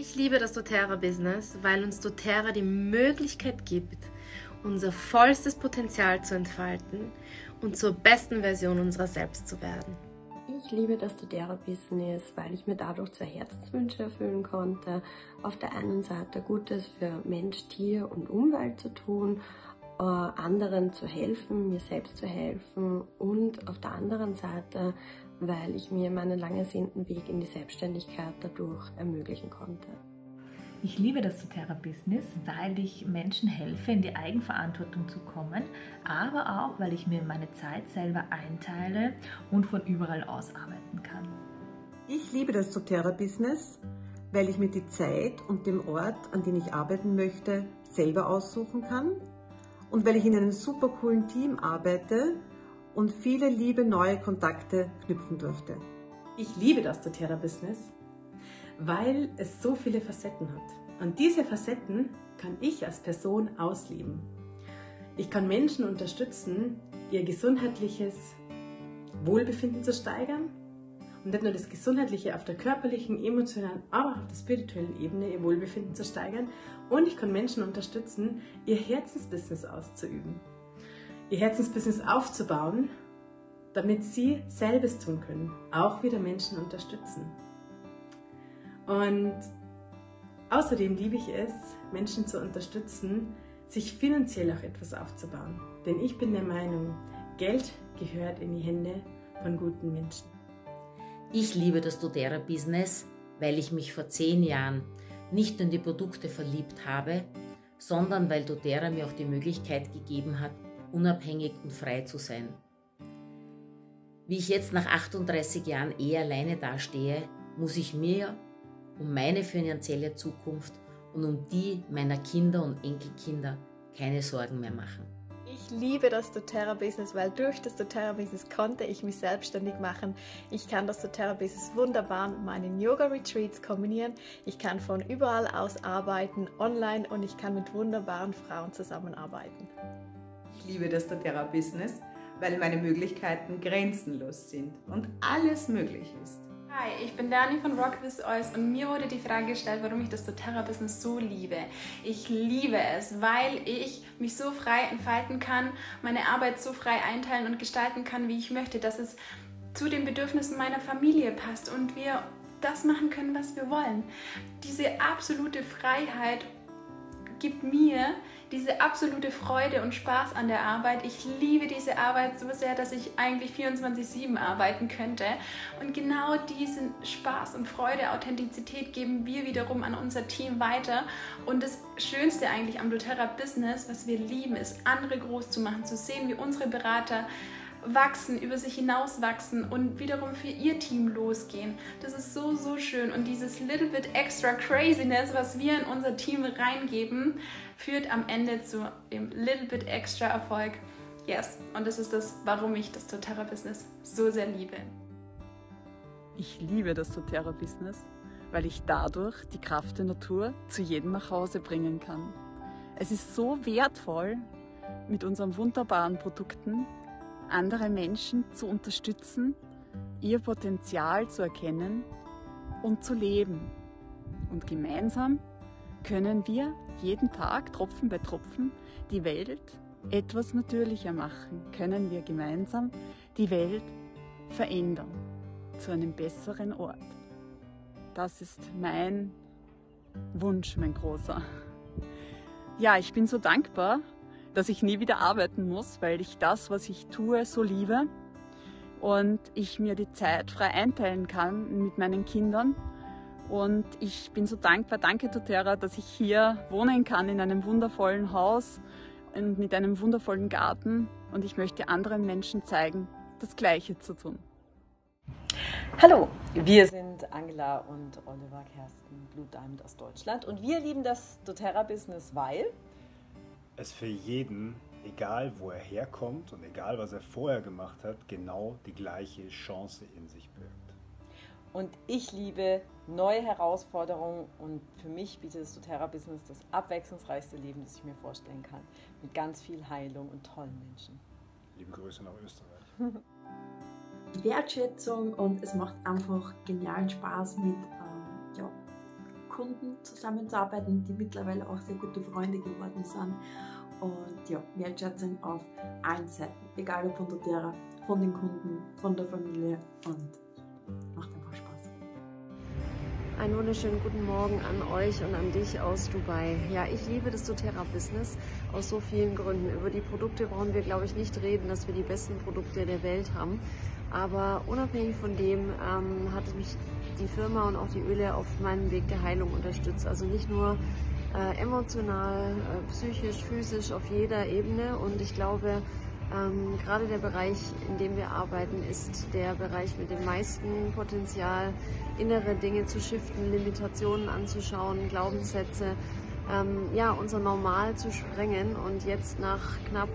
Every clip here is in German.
Ich liebe das doTERRA-Business, weil uns doTERRA die Möglichkeit gibt, unser vollstes Potenzial zu entfalten und zur besten Version unserer selbst zu werden. Ich liebe das doTERRA-Business, weil ich mir dadurch zwei Herzenswünsche erfüllen konnte. Auf der einen Seite Gutes für Mensch, Tier und Umwelt zu tun, äh, anderen zu helfen, mir selbst zu helfen und auf der anderen Seite, weil ich mir meinen lang ersehnten Weg in die Selbstständigkeit dadurch ermöglichen konnte. Ich liebe das doTERRA-Business, weil ich Menschen helfe, in die Eigenverantwortung zu kommen, aber auch, weil ich mir meine Zeit selber einteile und von überall aus arbeiten kann. Ich liebe das doTERRA-Business, weil ich mir die Zeit und den Ort, an dem ich arbeiten möchte, selber aussuchen kann und weil ich in einem super coolen Team arbeite und viele liebe neue Kontakte knüpfen durfte. Ich liebe das doTERRA-Business, weil es so viele Facetten hat. Und diese Facetten kann ich als Person ausleben. Ich kann Menschen unterstützen, ihr gesundheitliches Wohlbefinden zu steigern und nicht nur das Gesundheitliche auf der körperlichen, emotionalen, aber auch auf der spirituellen Ebene ihr Wohlbefinden zu steigern. Und ich kann Menschen unterstützen, ihr Herzensbusiness auszuüben, ihr Herzensbusiness aufzubauen, damit sie selbes tun können, auch wieder Menschen unterstützen. Und außerdem liebe ich es, Menschen zu unterstützen, sich finanziell auch etwas aufzubauen. Denn ich bin der Meinung, Geld gehört in die Hände von guten Menschen. Ich liebe das doTERRA-Business, weil ich mich vor zehn Jahren nicht in die Produkte verliebt habe, sondern weil doTERRA mir auch die Möglichkeit gegeben hat, unabhängig und frei zu sein. Wie ich jetzt nach 38 Jahren Ehe alleine dastehe, muss ich mir um meine finanzielle Zukunft und um die meiner Kinder und Enkelkinder keine Sorgen mehr machen. Ich liebe das doTERRA-Business, weil durch das doTERRA-Business konnte ich mich selbstständig machen. Ich kann das doTERRA-Business wunderbar mit meinen Yoga-Retreats kombinieren. Ich kann von überall aus arbeiten, online und ich kann mit wunderbaren Frauen zusammenarbeiten. Liebe das doTERRA-Business, weil meine Möglichkeiten grenzenlos sind und alles möglich ist. Hi, ich bin Dani von Rock This Oils und mir wurde die Frage gestellt, warum ich das doTERRA-Business so liebe. Ich liebe es, weil ich mich so frei entfalten kann, meine Arbeit so frei einteilen und gestalten kann, wie ich möchte, dass es zu den Bedürfnissen meiner Familie passt und wir das machen können, was wir wollen. Diese absolute Freiheit gibt mir diese absolute Freude und Spaß an der Arbeit. Ich liebe diese Arbeit so sehr, dass ich eigentlich 24-7 arbeiten könnte. Und genau diesen Spaß und Freude, Authentizität geben wir wiederum an unser Team weiter. Und das Schönste eigentlich am doTERRA Business, was wir lieben, ist, andere groß zu machen, zu sehen, wie unsere Berater wachsen, über sich hinaus wachsen und wiederum für ihr Team losgehen. Das ist so, so schön. Und dieses little bit extra craziness, was wir in unser Team reingeben, führt am Ende zu dem little bit extra Erfolg. Yes. Und das ist das, warum ich das doTERRA-Business so sehr liebe. Ich liebe das doTERRA-Business, weil ich dadurch die Kraft der Natur zu jedem nach Hause bringen kann. Es ist so wertvoll, mit unseren wunderbaren Produkten andere Menschen zu unterstützen, ihr Potenzial zu erkennen und zu leben. Und gemeinsam können wir jeden Tag, Tropfen bei Tropfen, die Welt etwas natürlicher machen, können wir gemeinsam die Welt verändern zu einem besseren Ort. Das ist mein Wunsch, mein großer. Ja, ich bin so dankbar dass ich nie wieder arbeiten muss, weil ich das, was ich tue, so liebe und ich mir die Zeit frei einteilen kann mit meinen Kindern. Und ich bin so dankbar, danke doTERRA, dass ich hier wohnen kann in einem wundervollen Haus und mit einem wundervollen Garten. Und ich möchte anderen Menschen zeigen, das Gleiche zu tun. Hallo, wir sind Angela und Oliver Kersten, Blue Diamond aus Deutschland. Und wir lieben das doTERRA-Business, weil es für jeden, egal wo er herkommt und egal was er vorher gemacht hat, genau die gleiche Chance in sich birgt. Und ich liebe neue Herausforderungen und für mich bietet das doTERRA-Business das abwechslungsreichste Leben, das ich mir vorstellen kann. Mit ganz viel Heilung und tollen Menschen. Liebe Grüße nach Österreich. Wertschätzung und es macht einfach genialen Spaß mit ja, Kunden zusammenzuarbeiten, die mittlerweile auch sehr gute Freunde geworden sind. Und ja, Wertschätzung auf allen Seiten, egal ob von doTERRA, von den Kunden, von der Familie und einfach Spaß. Einen wunderschönen guten Morgen an euch und an dich aus Dubai. Ja, ich liebe das doTERRA-Business aus so vielen Gründen. Über die Produkte brauchen wir, glaube ich, nicht reden, dass wir die besten Produkte der Welt haben. Aber unabhängig von dem ähm, hat mich die Firma und auch die Öle auf meinem Weg der Heilung unterstützt. Also nicht nur äh, emotional, äh, psychisch, physisch, auf jeder Ebene. Und ich glaube, ähm, gerade der Bereich, in dem wir arbeiten, ist der Bereich mit dem meisten Potenzial, innere Dinge zu shiften, Limitationen anzuschauen, Glaubenssätze, ähm, ja, unser Normal zu sprengen. Und jetzt nach knapp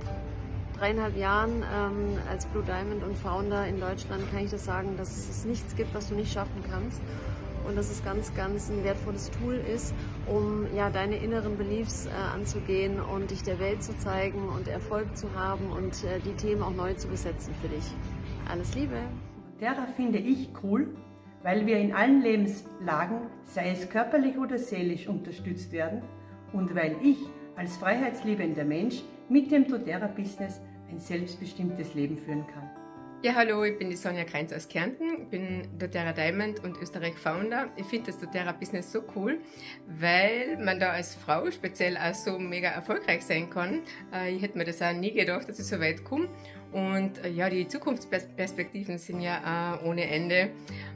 dreieinhalb Jahren ähm, als Blue Diamond und Founder in Deutschland kann ich das sagen, dass es nichts gibt, was du nicht schaffen kannst und dass es ganz, ganz ein wertvolles Tool ist, um ja deine inneren Beliefs äh, anzugehen und dich der Welt zu zeigen und Erfolg zu haben und äh, die Themen auch neu zu besetzen für dich. Alles Liebe! Terra finde ich cool, weil wir in allen Lebenslagen, sei es körperlich oder seelisch, unterstützt werden und weil ich als freiheitsliebender Mensch mit dem doTERRA-Business ein selbstbestimmtes Leben führen kann. Ja, hallo, ich bin die Sonja Kreinz aus Kärnten, bin doTERRA Diamond und Österreich Founder. Ich finde das doTERRA Business so cool, weil man da als Frau speziell auch so mega erfolgreich sein kann. Äh, ich hätte mir das auch nie gedacht, dass ich so weit komme. Und äh, ja, die Zukunftsperspektiven sind ja auch ohne Ende.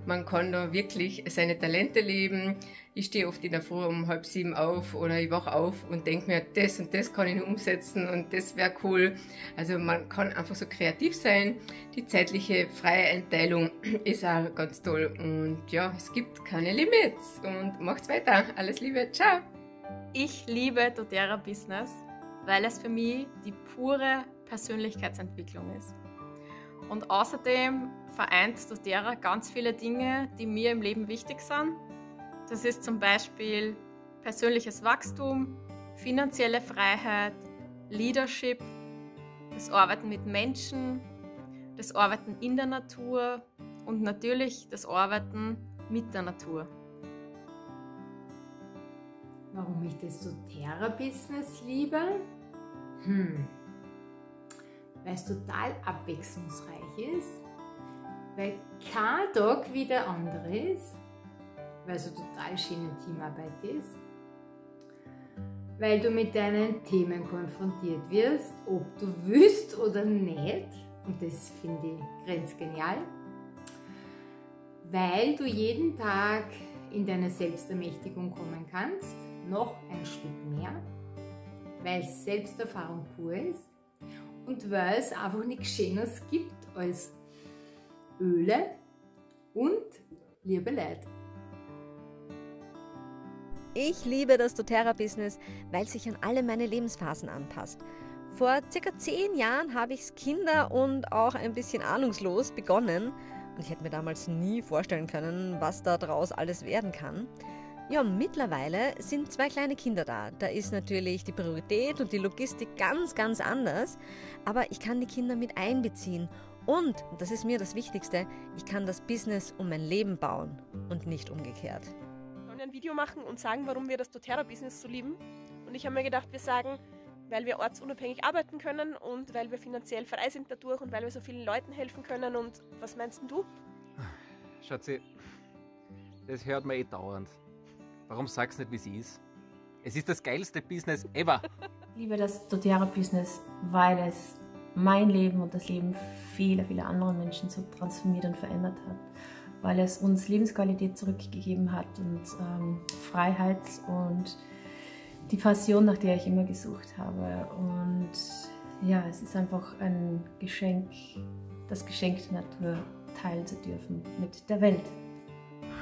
Man kann da wirklich seine Talente leben. Ich stehe oft in der Früh um halb sieben auf oder ich wache auf und denke mir, das und das kann ich umsetzen und das wäre cool. Also man kann einfach so kreativ sein. Die zeitliche freie Einteilung ist auch ganz toll. Und ja, es gibt keine Limits. Und macht's weiter. Alles Liebe. Ciao. Ich liebe doTERRA Business, weil es für mich die pure Persönlichkeitsentwicklung ist. Und außerdem vereint doTERRA ganz viele Dinge, die mir im Leben wichtig sind. Das ist zum Beispiel persönliches Wachstum, finanzielle Freiheit, Leadership, das Arbeiten mit Menschen, das Arbeiten in der Natur und natürlich das Arbeiten mit der Natur. Warum ich das doTERRA-Business liebe? Hm, weil es total abwechslungsreich ist, weil kein Tag wie der andere ist, weil es eine total schöne Teamarbeit ist, weil du mit deinen Themen konfrontiert wirst, ob du willst oder nicht, und das finde ich ganz genial, weil du jeden Tag in deine Selbstermächtigung kommen kannst, noch ein Stück mehr, weil Selbsterfahrung pur ist und weil es einfach nichts Schönes gibt als Öle und liebe Leute. Ich liebe das doTERRA-Business, weil es sich an alle meine Lebensphasen anpasst. Vor circa zehn Jahren habe ich es Kinder und auch ein bisschen ahnungslos begonnen und ich hätte mir damals nie vorstellen können, was da draus alles werden kann. Ja, mittlerweile sind zwei kleine Kinder da. Da ist natürlich die Priorität und die Logistik ganz, ganz anders. Aber ich kann die Kinder mit einbeziehen. Und, und das ist mir das Wichtigste, ich kann das Business um mein Leben bauen und nicht umgekehrt. Wir wollen ein Video machen und sagen, warum wir das doTERRA-Business so lieben. Und ich habe mir gedacht, wir sagen, weil wir ortsunabhängig arbeiten können und weil wir finanziell frei sind dadurch und weil wir so vielen Leuten helfen können. Und was meinst du? Schatzi, das hört man eh dauernd. Warum sag's nicht, wie sie ist? Es ist das geilste Business ever. Ich liebe das doTERRA-Business, weil es mein Leben und das Leben vieler, vieler anderer Menschen so transformiert und verändert hat. Weil es uns Lebensqualität zurückgegeben hat und ähm, Freiheit und die Passion, nach der ich immer gesucht habe. Und ja, es ist einfach ein Geschenk, das Geschenk der Natur teilen zu dürfen mit der Welt.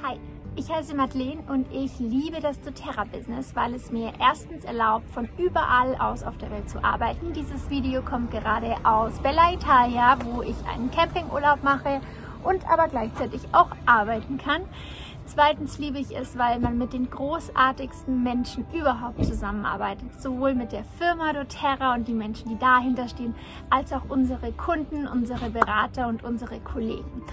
Hi, ich heiße Madeleine und ich liebe das doTERRA-Business, weil es mir erstens erlaubt, von überall aus auf der Welt zu arbeiten. Dieses Video kommt gerade aus Bella Italia, wo ich einen Campingurlaub mache und aber gleichzeitig auch arbeiten kann. Zweitens liebe ich es, weil man mit den großartigsten Menschen überhaupt zusammenarbeitet. Sowohl mit der Firma doTERRA und die Menschen, die dahinter stehen, als auch unsere Kunden, unsere Berater und unsere Kollegen.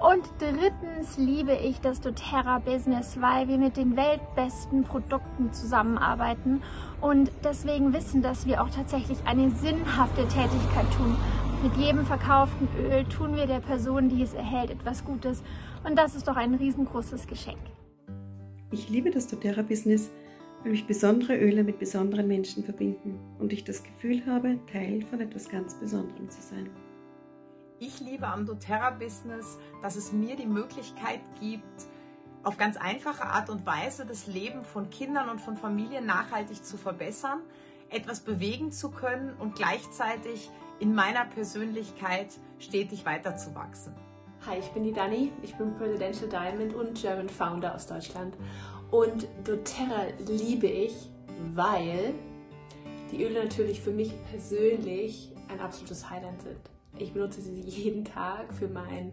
Und drittens liebe ich das doTERRA Business, weil wir mit den weltbesten Produkten zusammenarbeiten und deswegen wissen, dass wir auch tatsächlich eine sinnhafte Tätigkeit tun. Mit jedem verkauften Öl tun wir der Person, die es erhält, etwas Gutes und das ist doch ein riesengroßes Geschenk. Ich liebe das doTERRA Business, weil mich besondere Öle mit besonderen Menschen verbinden und ich das Gefühl habe, Teil von etwas ganz Besonderem zu sein. Ich liebe am doTERRA-Business, dass es mir die Möglichkeit gibt, auf ganz einfache Art und Weise das Leben von Kindern und von Familien nachhaltig zu verbessern, etwas bewegen zu können und gleichzeitig in meiner Persönlichkeit stetig weiterzuwachsen. Hi, ich bin die Dani, ich bin Presidential Diamond und German Founder aus Deutschland. Und doTERRA liebe ich, weil die Öle natürlich für mich persönlich ein absolutes Highlight sind. Ich benutze sie jeden Tag für mein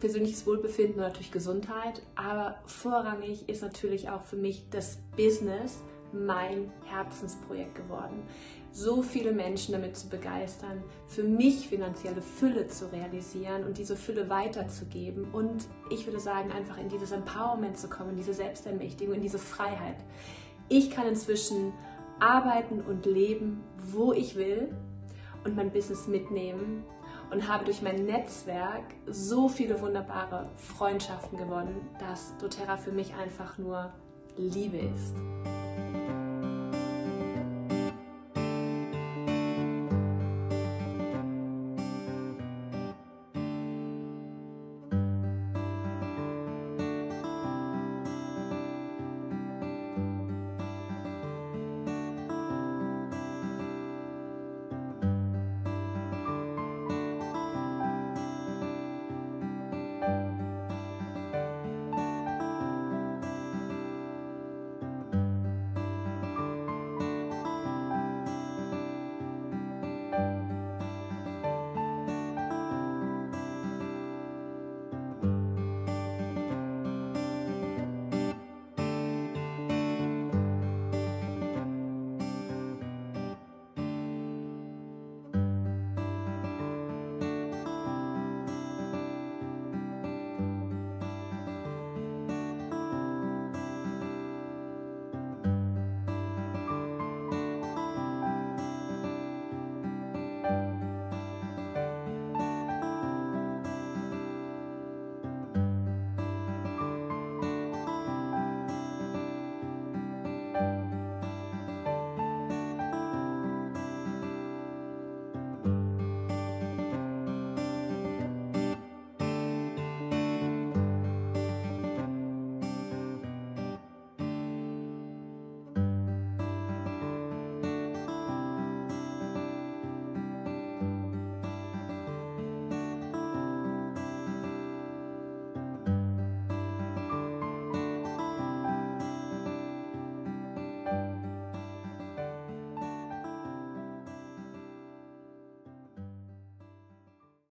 persönliches Wohlbefinden und natürlich Gesundheit. Aber vorrangig ist natürlich auch für mich das Business mein Herzensprojekt geworden. So viele Menschen damit zu begeistern, für mich finanzielle Fülle zu realisieren und diese Fülle weiterzugeben. Und ich würde sagen, einfach in dieses Empowerment zu kommen, in diese Selbstermächtigung, in diese Freiheit. Ich kann inzwischen arbeiten und leben, wo ich will und mein Business mitnehmen und habe durch mein Netzwerk so viele wunderbare Freundschaften gewonnen, dass doTERRA für mich einfach nur Liebe ist.